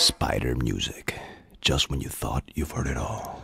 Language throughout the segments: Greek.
Spider music. Just when you thought you've heard it all.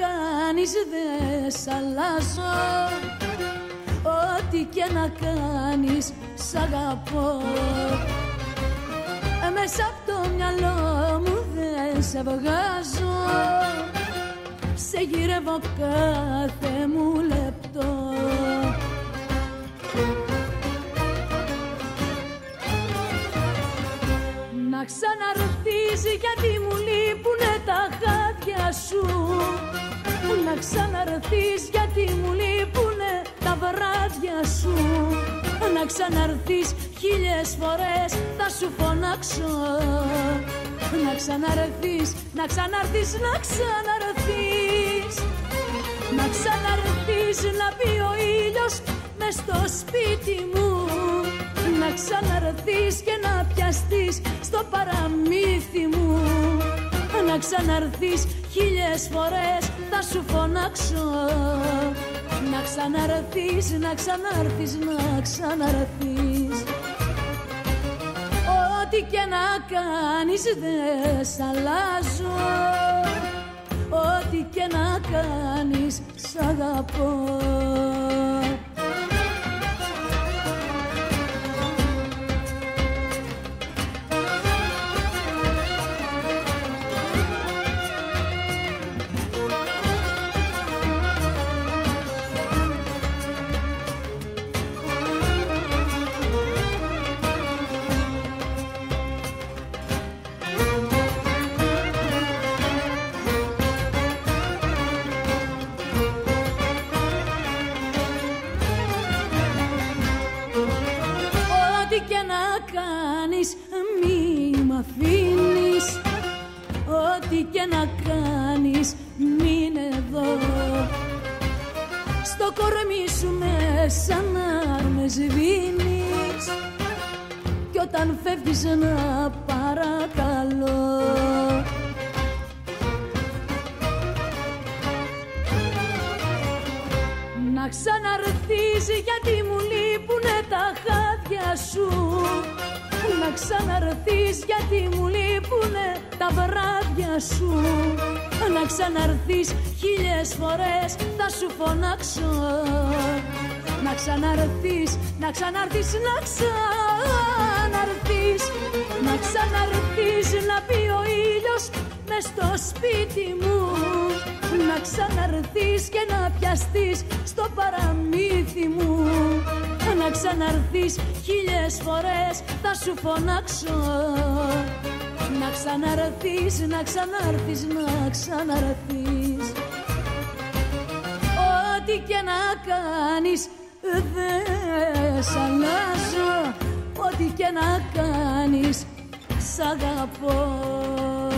Κάνεις δε σ' αλλάζω. Ό,τι και να κάνεις σ' αγαπώ. Ε, Μέσα από το μυαλό μου δεν σε βγάζω. Σε γυρεύω κάθε μου λεπτό ξαναρθείς γιατί μου λείπουνε τα βράδια σου. Να ξαναρθείς χίλιες φορές θα σου φωνάξω. Να ξαναρθείς, να ξαναρθείς, να ξαναρθείς. Να ξαναρθείς να πει ο ήλιος μες στο σπίτι μου. Να ξαναρθείς και να πιαστείς στο παραμύθι μου. Να ξαναρθείς χίλιες φορές θα σου φωνάξω. Να ξαναρθείς, να ξαναρθείς, να ξαναρθείς Ό,τι και να κάνεις δεν σ' αλλάζω. Ό,τι και να κάνεις σ' αγαπώ κάνεις μη μ' αφήνεις. Ό,τι και να κάνεις μείνε εδώ. Στο κορμί σου μέσα να με σβήνεις. Κι όταν φεύγεις να παρακαλώ Να ξαναρθείς γιατί μου λείπουνε τα χάδια σου. Να ξαναρθείς γιατί μου λείπουνε τα βράδια σου. Να ξαναρθείς χίλιες φορές θα σου φωνάξω. Να ξαναρθείς, να ξαναρθείς, να ξαναρθείς Να ξαναρθείς να πει ο ήλιος μες στο σπίτι μου να ξαναρθείς και να πιαστείς στο παραμύθι μου. Να ξαναρθείς χίλιες φορές θα σου φωνάξω. Να ξαναρθείς, να ξαναρθείς, να ξαναρθείς. Ό,τι και να κάνεις δεν σ' αλλάζω. Ό,τι και να κάνεις σ' αγαπώ